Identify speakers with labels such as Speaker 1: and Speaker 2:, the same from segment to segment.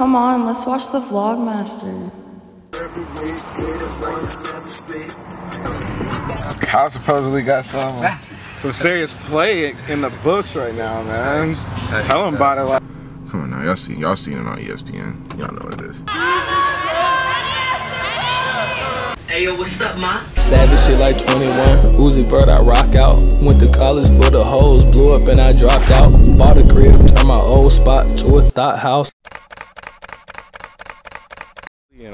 Speaker 1: Come on, let's watch the Vlogmaster.
Speaker 2: Kyle supposedly got some uh, some serious play in the books right now, man. Tell him about it. Like Come on now, y'all see y'all seen it on ESPN. Y'all know what it is.
Speaker 3: Hey yo, what's up, man?
Speaker 4: Savage shit like 21. Uzi bird, I rock out. Went to college for the hoes, blew up and I dropped out. Bought a crib, turned my old spot to a thought house.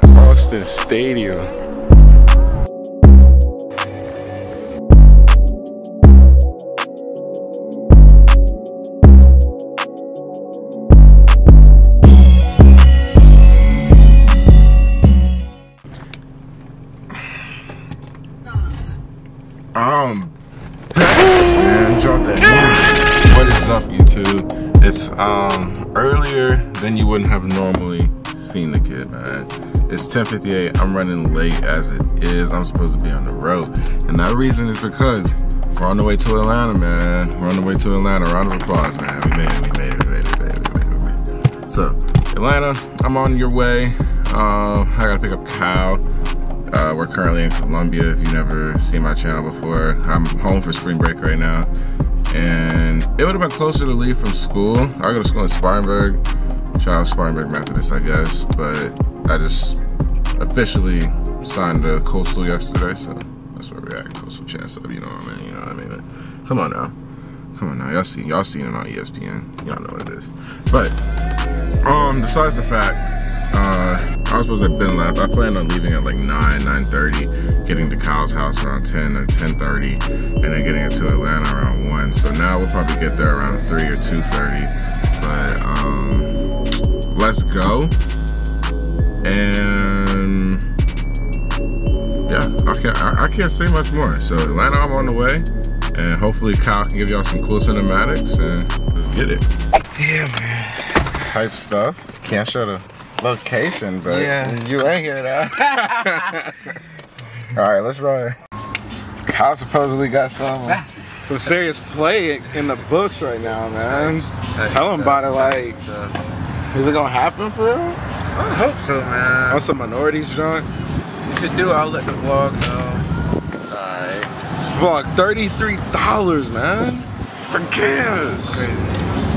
Speaker 2: In Austin Stadium. Um, man, drop that. What is up, YouTube? It's um earlier than you wouldn't have normally It's 10:58. I'm running late as it is. I'm supposed to be on the road, and that reason is because we're on the way to Atlanta, man. We're on the way to Atlanta. Round of applause, man. We made it. We made it. We made it. We made it. We made it. So, Atlanta, I'm on your way. Um, I gotta pick up Kyle. Uh, we're currently in Columbia. If you've never seen my channel before, I'm home for spring break right now. And it would have been closer to leave from school. I go to school in Spartanburg. Shout out Spartanburg Methodist, I guess. But I just officially signed the coastal yesterday, so that's where we're at. Coastal chance up, you know what I mean? You know what I mean? Come on now. Come on now. Y'all see y'all seen it on ESPN. Y'all know what it is. But um besides the fact uh, I was supposed to have been left. I planned on leaving at like 9, 9.30, getting to Kyle's house around 10 or 10.30, and then getting into Atlanta around 1. So now we'll probably get there around 3 or 2.30. But um, let's go. And yeah, I can't, I, I can't say much more. So Atlanta, I'm on the way. And hopefully Kyle can give y'all some cool cinematics and let's get it. Yeah, man. Type stuff. Can't show the location, but yeah. you ain't here now. All right, let's roll. Kyle supposedly got some uh, some serious play in the books right now, man. Tell him about it. Like, is it gonna happen for real?
Speaker 5: I hope so, man.
Speaker 2: On some minorities joint.
Speaker 5: You should do. I'll let the vlog know.
Speaker 2: Alright. Vlog thirty-three dollars, man. For gas.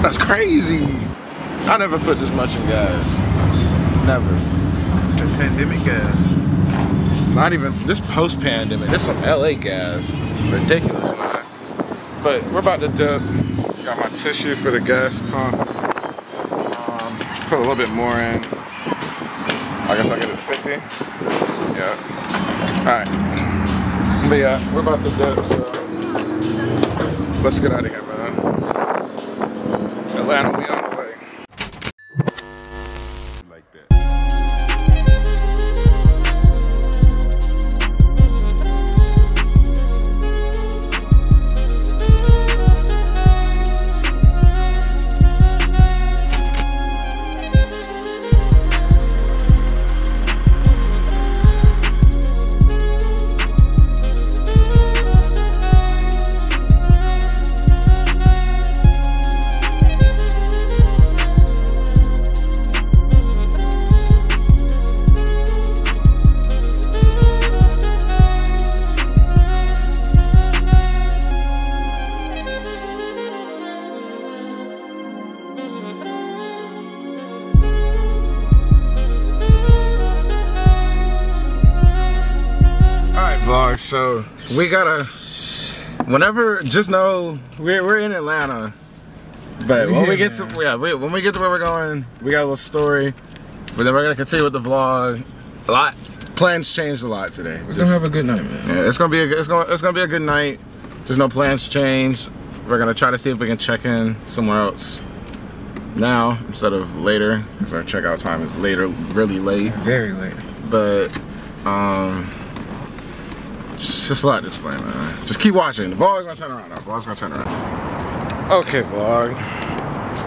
Speaker 2: That's crazy. I never put this much in gas. Never.
Speaker 5: It's a pandemic gas.
Speaker 2: Not even this post-pandemic. This some LA gas. Ridiculous, man. But we're about to dip. Got my tissue for the gas pump. Um, put a little bit more in. I guess I'll get it to 50. Yeah. Alright. But yeah, we're about to dip, so let's get out of here, man. Atlanta, we on So we gotta, whenever, just know we're, we're in Atlanta. But when we get to, yeah, we, when we get to where we're going, we got a little story. But then we're gonna continue with the vlog. A lot, plans changed a lot today.
Speaker 5: We're gonna have a good night, man.
Speaker 2: Yeah, it's gonna be a, it's gonna, it's gonna be a good night. There's no plans changed. We're gonna try to see if we can check in somewhere else now instead of later because our checkout time is later, really late.
Speaker 5: Very late.
Speaker 2: But um just, just a lot to explain, man. Just keep watching. The vlog's gonna turn around now. Vlog's gonna turn around. Okay, vlog.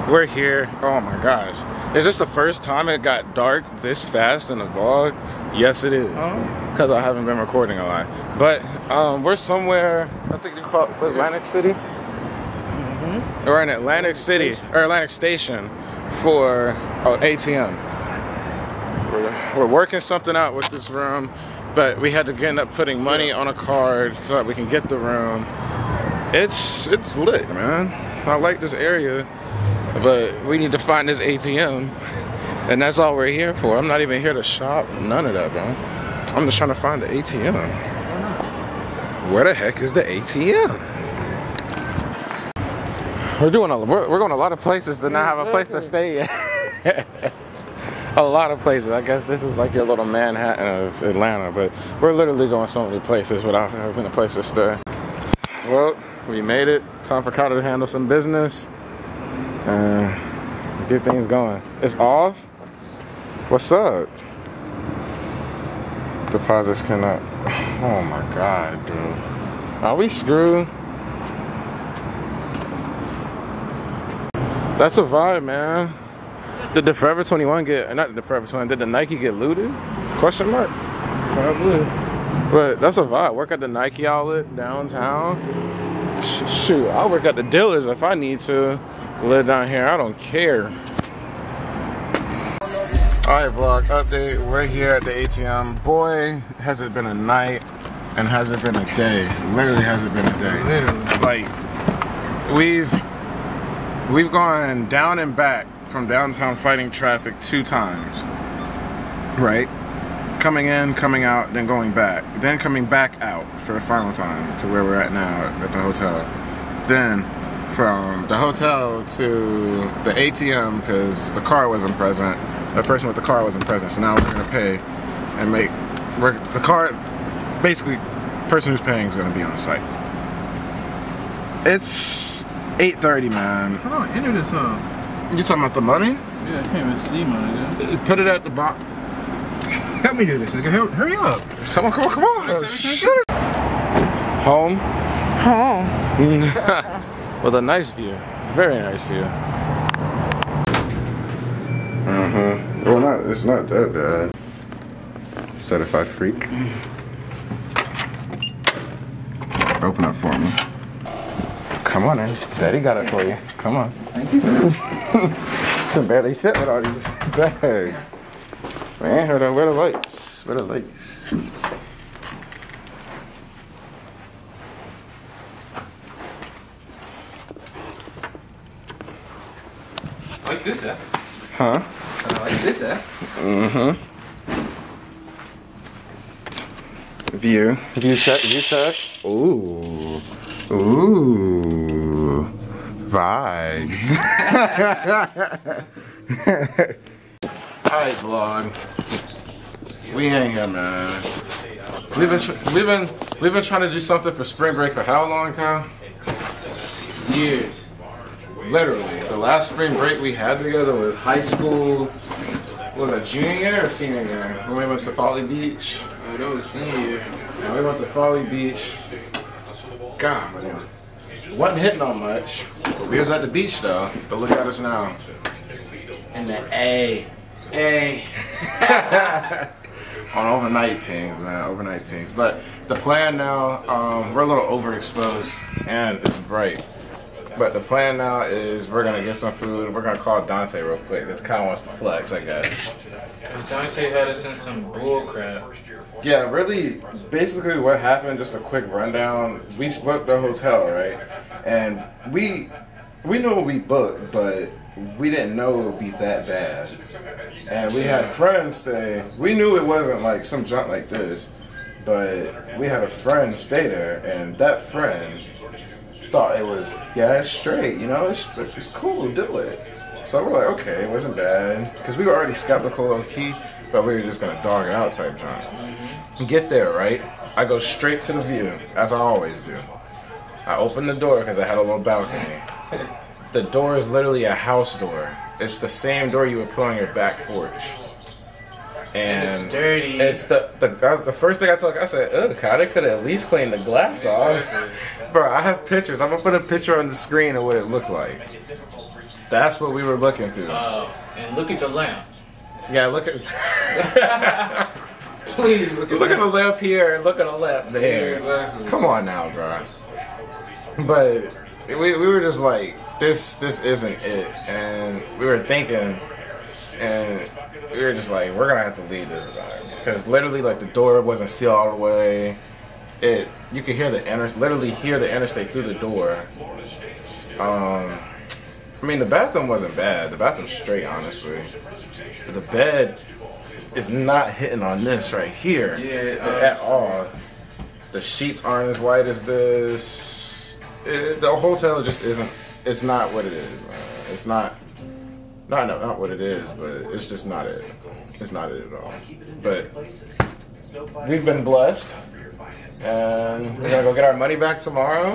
Speaker 2: We're here. Oh my gosh. Is this the first time it got dark this fast in the vlog? Yes, it is. Because oh. I haven't been recording a lot. But um, we're somewhere, I think you call it Atlantic City? Mm -hmm. We're in Atlantic City, or Atlantic Station for oh, ATM. we're, we're working something out with this room, but we had to end up putting money on a card so that we can get the room. It's it's lit, man. I like this area, but we need to find this ATM, and that's all we're here for. I'm not even here to shop, none of that, bro. I'm just trying to find the ATM. Where the heck is the ATM? We're doing a we're, we're going a lot of places to not have a place to stay at. a lot of places. I guess this is like your little Manhattan of Atlanta, but we're literally going so many places without having a place to stay. Well, we made it. Time for Carter to handle some business and get things going. It's off. What's up? Deposits cannot. Oh my god, dude. Are we screwed? That's a vibe, man. Did the Forever 21 get, not the Forever 21, did the Nike get looted? Question mark? Probably. But that's a vibe. Work at the Nike outlet downtown. Shoot, I'll work at the dealers if I need to. Live down here, I don't care. Alright, vlog update. We're here at the ATM. Boy, has it been a night and has it been a day. Literally has it been a day.
Speaker 5: Literally.
Speaker 2: Like, we've We've gone down and back from downtown fighting traffic two times. Right? Coming in, coming out, then going back. Then coming back out for the final time to where we're at now at the hotel. Then from the hotel to the ATM because the car wasn't present. The person with the car wasn't present. So now we're gonna pay and make the car basically person who's paying is gonna be on site. It's 8:30, man.
Speaker 5: How do I enter this song?
Speaker 2: You talking about the money?
Speaker 5: Yeah, I can't even see money, nigga.
Speaker 2: Put it at the bottom.
Speaker 5: Help me do this, nigga. Hurry, hurry up.
Speaker 2: Come on, come on, come on. Home. Home. With a nice view. Very nice view. Uh-huh. Well, not, it's not that bad. Certified freak. Open up for me. Come on in. Daddy got it for you. Come on.
Speaker 5: Thank you, sir.
Speaker 2: can barely fit with all these bags. Man, hold on. Where the lights? Where the lights?
Speaker 5: Like this app.
Speaker 2: Huh?
Speaker 5: I like this app.
Speaker 2: Mm-hmm. View. View check. View check. Ooh. Ooh. Vibes. Alright, vlog. We ain't here, man. We've been, we've been, we've been trying to do something for spring break for how long, Kyle?
Speaker 5: Years.
Speaker 2: Literally, the last spring break we had together was high school. Was it junior or senior year? When we went to Folly Beach.
Speaker 5: Oh, that was senior year.
Speaker 2: And we went to Folly Beach. God, man. Wasn't hitting on much. But we was at the beach though. But look at us now.
Speaker 5: And the A. A.
Speaker 2: on overnight teams, man, overnight teams. But the plan now, um, we're a little overexposed and it's bright. But the plan now is we're gonna get some food. We're gonna call Dante real quick. This guy wants to flex, I guess.
Speaker 5: Dante had us in some bull crap.
Speaker 2: Yeah, really, basically what happened, just a quick rundown. We booked the hotel, right? And we we knew we booked, but we didn't know it would be that bad. And we had friends stay. We knew it wasn't like some junk like this, but we had a friend stay there, and that friend thought it was, yeah, it's straight, you know, it's, it's cool, do it. So we're like, okay, it wasn't bad. Because we were already skeptical low key, but we were just gonna dog it out type junk. Get there, right? I go straight to the view, as I always do. I open the door because I had a little balcony. The door is literally a house door. It's the same door you would put on your back porch. And
Speaker 5: it's dirty.
Speaker 2: It's the the the first thing I told I said, ugh, they could at least clean the glass off. Bro, I have pictures. I'm gonna put a picture on the screen of what it looked like. That's what we were looking through.
Speaker 5: Uh, and look at the lamp.
Speaker 2: Yeah, look at
Speaker 5: Please look at
Speaker 2: look at the lamp here and look at the lamp there.
Speaker 5: Exactly.
Speaker 2: Come on now, bro. But we, we were just like, this this isn't it, and we were thinking, and we were just like, we're gonna have to leave this time because literally, like the door wasn't sealed all the way. It you could hear the inter, literally hear the interstate through the door. Um, I mean, the bathroom wasn't bad. The bathroom's straight, honestly. But the bed is not hitting on this right here
Speaker 5: Yeah, um,
Speaker 2: at all. The sheets aren't as white as this. It, the hotel just isn't. It's not what it is, man. It's not. Not no, not what it is, but it's just not it. It's not it at all. But we've been blessed, and we're gonna go get our money back tomorrow,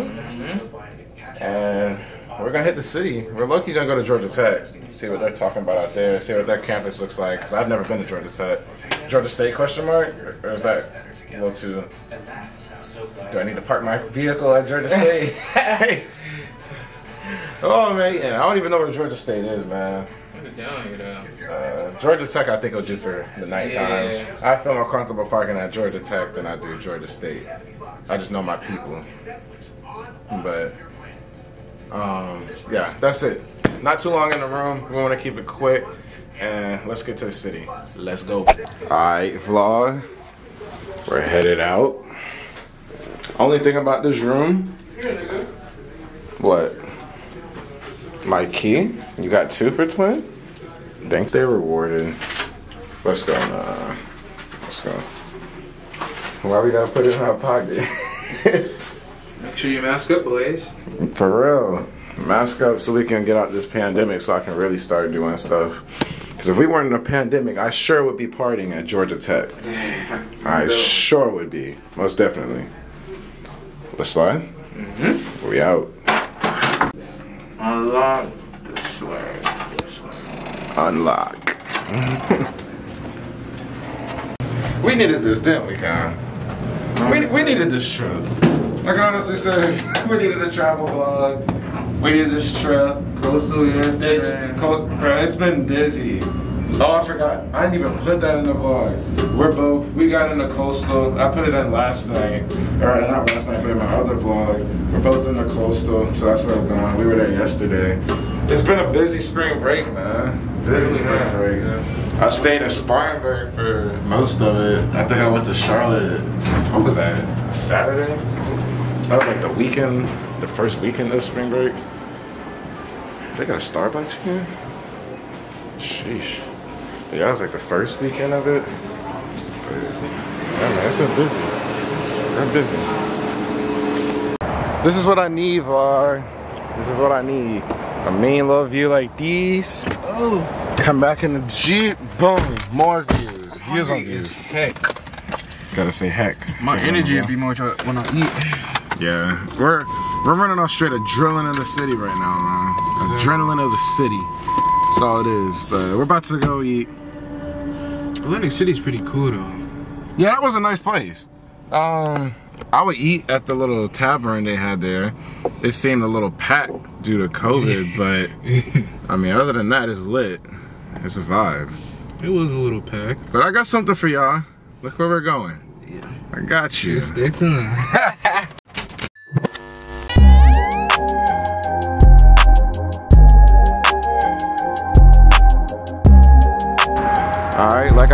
Speaker 2: and we're gonna hit the city. We're lucky gonna go to Georgia Tech, see what they're talking about out there, see what their campus looks like. Cause I've never been to Georgia Tech. Georgia State question mark, or is that a little too? Do I need to park my vehicle at Georgia State? oh man, I don't even know where Georgia State is, man.
Speaker 5: What's it down here though?
Speaker 2: Uh, Georgia Tech, I think will do for the nighttime.
Speaker 5: Yeah.
Speaker 2: I feel more comfortable parking at Georgia Tech than I do Georgia State. I just know my people. But um, yeah, that's it. Not too long in the room. We want to keep it quick, and let's get to the city. Let's go. All right, vlog. We're headed out. Only thing about this room. What? My key? You got two for twin? Thanks, they rewarded. Let's go now. Let's go. Why we gotta put it in our pocket?
Speaker 5: Make sure you mask up, boys.
Speaker 2: For real. Mask up so we can get out this pandemic so I can really start doing stuff. Because if we weren't in a pandemic, I sure would be partying at Georgia Tech. I sure would be. Most definitely. Let's slide. Mm-hmm. We out.
Speaker 5: Unlock the swag.
Speaker 2: Unlock. we needed this, didn't we, Con? We, we needed this trip. I can honestly say, we needed a travel vlog. We needed this trip.
Speaker 5: Coastal yesterday.
Speaker 2: Co- Bro, it's been busy. Oh, I forgot. I didn't even put that in the vlog. We're both, we got in the coastal. I put it in last night. Or uh, not last night, but in my other vlog. We're both in the coastal, so that's where I'm going. We were there yesterday. It's been a busy spring break, man. Busy spring
Speaker 5: Yeah,
Speaker 2: break.
Speaker 5: yeah.
Speaker 2: I stayed in Spartanburg for most of it. I think I went to Charlotte. What was that? Saturday? That was like the weekend, the first weekend of spring break. They got a Starbucks here? Sheesh. Yeah, that was like the first weekend of it. But, yeah, man, it's been busy. We're busy. This is what I need, Var. This is what I need. A mean little view like these.
Speaker 5: Oh,
Speaker 2: Come back in the Jeep, boom, more views. Views on
Speaker 5: is
Speaker 2: views.
Speaker 5: heck.
Speaker 2: Gotta say heck.
Speaker 5: My energy would be more when I eat.
Speaker 2: Yeah, we're we're running off straight adrenaline of the city right now, man. Adrenaline of the city. That's all it is. But we're about to go eat.
Speaker 5: Atlantic City's pretty cool though.
Speaker 2: Yeah, that was a nice place. Um, I would eat at the little tavern they had there. It seemed a little packed due to COVID, but I mean, other than that, it's lit. It's a vibe.
Speaker 5: It was a little packed.
Speaker 2: But I got something for y'all. Look where we're going. Yeah. I got you.
Speaker 5: Stay tuned.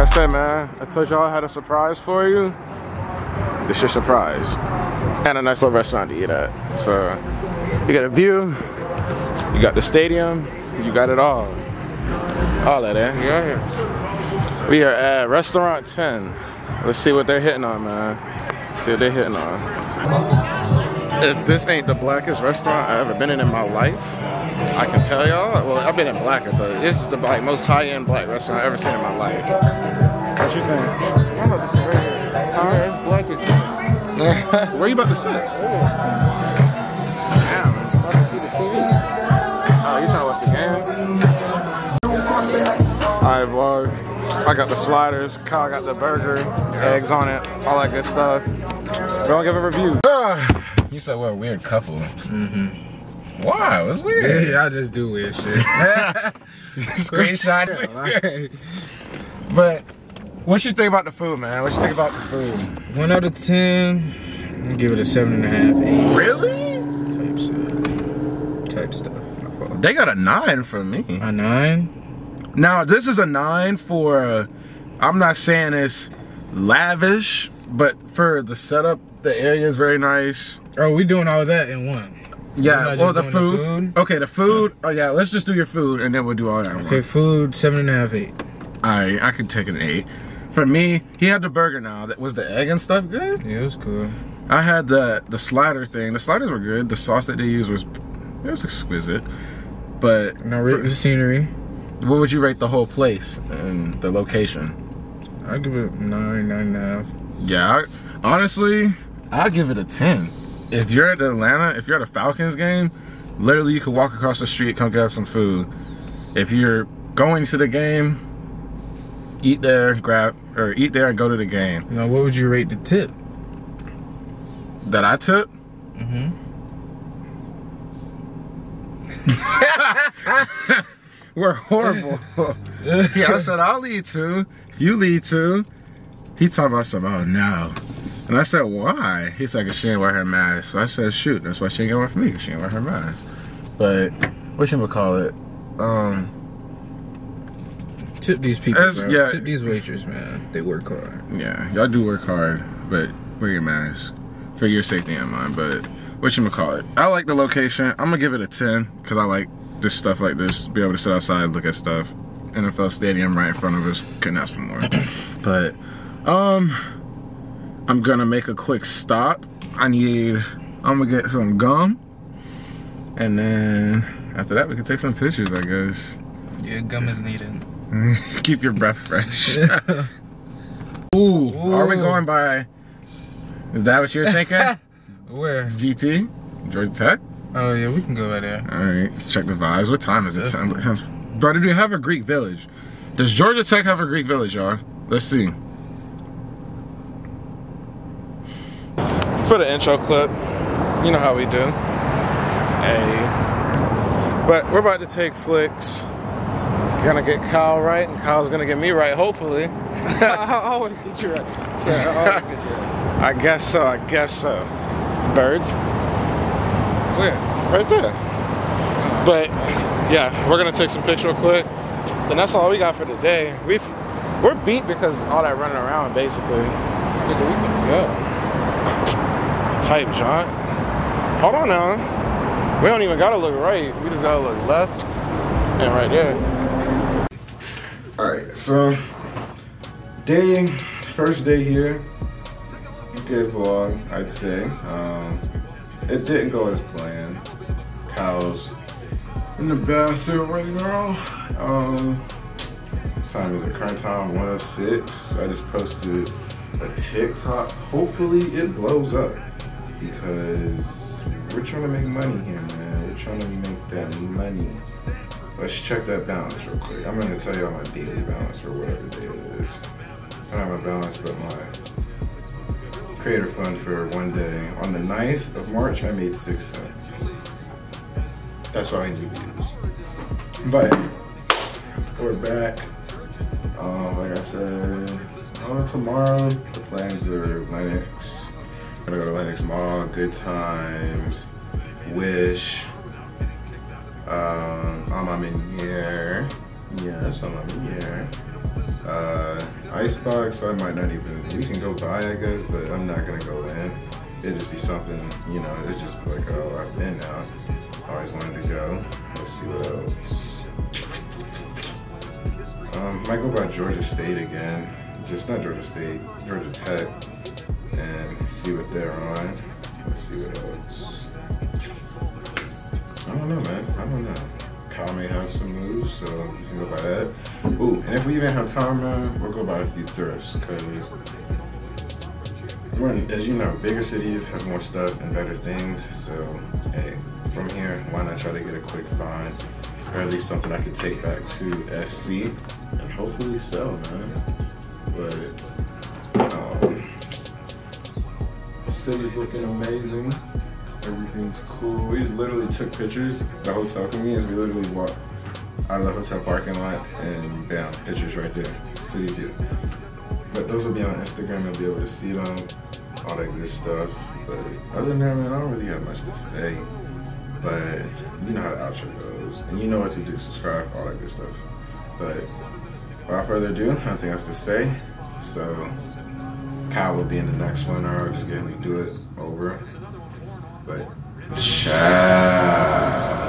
Speaker 2: I said, man, I told y'all I had a surprise for you. This your surprise. And a nice little restaurant to eat at. So, you got a view, you got the stadium, you got it all. All of that.
Speaker 5: Yeah.
Speaker 2: We are at Restaurant 10. Let's see what they're hitting on, man. See what they're hitting on. If this ain't the blackest restaurant I've ever been in in my life, I can tell y'all. Well, I've been in blacker, but this is the like most high-end black restaurant I've ever seen in my life. What you think? I'm about to sit right here.
Speaker 5: Yeah, it's black as
Speaker 2: Where you about to sit? Damn, about to see the TV? Oh, you trying to watch the game? Alright, vlog. I got the sliders, Kyle got the burger, eggs on it, all that good stuff. We're gonna give a review. you said we're a weird couple. Mm-hmm. Why? It was weird.
Speaker 5: Yeah, I just do weird shit.
Speaker 2: Screenshot it. But what you think about the food, man? What you think about the food?
Speaker 5: One out of ten, give it a seven and a half, eight
Speaker 2: Really?
Speaker 5: type shit. Type stuff.
Speaker 2: They got a nine for me.
Speaker 5: A nine?
Speaker 2: Now this is a nine for. Uh, I'm not saying it's lavish, but for the setup, the area is very nice.
Speaker 5: Oh, we doing all that in one.
Speaker 2: Yeah, well, the food.
Speaker 5: the food?
Speaker 2: Okay, the food. Oh yeah, let's just do your food, and then we'll do all that.
Speaker 5: Okay, food seven and a half, eight.
Speaker 2: All right, I can take an eight. For me, he had the burger now. That was the egg and stuff good.
Speaker 5: Yeah, it was cool.
Speaker 2: I had the the slider thing. The sliders were good. The sauce that they used was it was exquisite. But
Speaker 5: Now rate the scenery.
Speaker 2: what would you rate the whole place and the location?
Speaker 5: I give it nine, nine and a half.
Speaker 2: Yeah, I, honestly, I'll give it a ten. If you're at Atlanta, if you're at a Falcons game, literally you could walk across the street, come grab some food. If you're going to the game, eat there, grab or eat there and go to the game.
Speaker 5: Now, what would you rate the tip?
Speaker 2: That I took.
Speaker 5: Mm-hmm.
Speaker 2: We're horrible. yeah, I said I'll lead two. You lead two. He talking about some. Oh no. And I said why? He's like, she ain't wear her mask. So I said shoot. That's why she ain't gonna wear for me. she ain't wear her mask. But what you gonna call it? Um.
Speaker 5: Tip these people,
Speaker 2: yeah.
Speaker 5: Tip these waiters, man. They work hard.
Speaker 2: Yeah, y'all do work hard, but wear your mask for your safety and mine. But what you call it? I like the location. I'm gonna give it a ten because I like this stuff like this. Be able to sit outside, look at stuff. NFL stadium right in front of us. Couldn't ask for more. but um, I'm gonna make a quick stop. I need. I'm gonna get some gum, and then after that we can take some pictures. I guess.
Speaker 5: Yeah, gum is needed.
Speaker 2: Keep your breath fresh. Ooh, are we going by? Is that what you're thinking?
Speaker 5: Where?
Speaker 2: GT, Georgia Tech.
Speaker 5: Oh yeah, we can go right there.
Speaker 2: All right, check the vibes. What time is it? Time? Brother, do you have a Greek village? Does Georgia Tech have a Greek village, y'all? Let's see. For the intro clip, you know how we do. Hey, but we're about to take flicks. Gonna get Kyle right, and Kyle's gonna get me right, hopefully.
Speaker 5: I always get you right. Sir, I always get you right.
Speaker 2: I guess so. I guess so. Birds.
Speaker 5: Where?
Speaker 2: Right there. But yeah, we're gonna take some pictures real quick. And that's all we got for today. We've we're beat because all that running around basically.
Speaker 5: Nigga, we can go.
Speaker 2: Type John. Hold on now. We don't even gotta look right. We just gotta look left and right there. Alright, so day first day here. Good vlog, I'd say. Um, it didn't go as planned. Cows in the bathroom right now. Um, time is it? Current time 106. I just posted a TikTok. Hopefully it blows up because we're trying to make money here, man. We're trying to make that money. Let's check that balance real quick. I'm gonna tell y'all my daily balance for whatever day it is. I don't have a balance, but my creator fund for one day. On the 9th of March, I made six cents. That's why I need views. But we're back. Um, like I said, uh, tomorrow the plans are Lenox. Gonna go to Lenox Mall, Good Times, Wish. Um, here. Yes, I'm in here. Uh, Icebox, I might not even. We can go buy, I guess, but I'm not gonna go in. It'd just be something, you know. It's just like, oh, I've been now. Always wanted to go. Let's see what else. Um, might go by Georgia State again. Just not Georgia State, Georgia Tech, and see what they're on. Let's see what else. I don't know, man. I don't know. Kyle may have some moves, so you can go by that. Ooh, and if we even have time, man, we'll go by a few thrifts, because in, as you know, bigger cities have more stuff and better things. So, hey, from here, why not try to get a quick find, or at least something I could take back to SC and hopefully sell, man. But um, the city's looking amazing. Everything's cool. We just literally took pictures. The hotel convenience. We literally walked out of the hotel parking lot and bam, pictures right there. City view. But those will be on Instagram. You'll be able to see them, all that good stuff. But other than that, man, I don't really have much to say. But you know how the outro goes, and you know what to do. Subscribe, all that good stuff. But without further ado, nothing else to say. So Kyle will be in the next one, or I'll just get him to do it over. But ciao.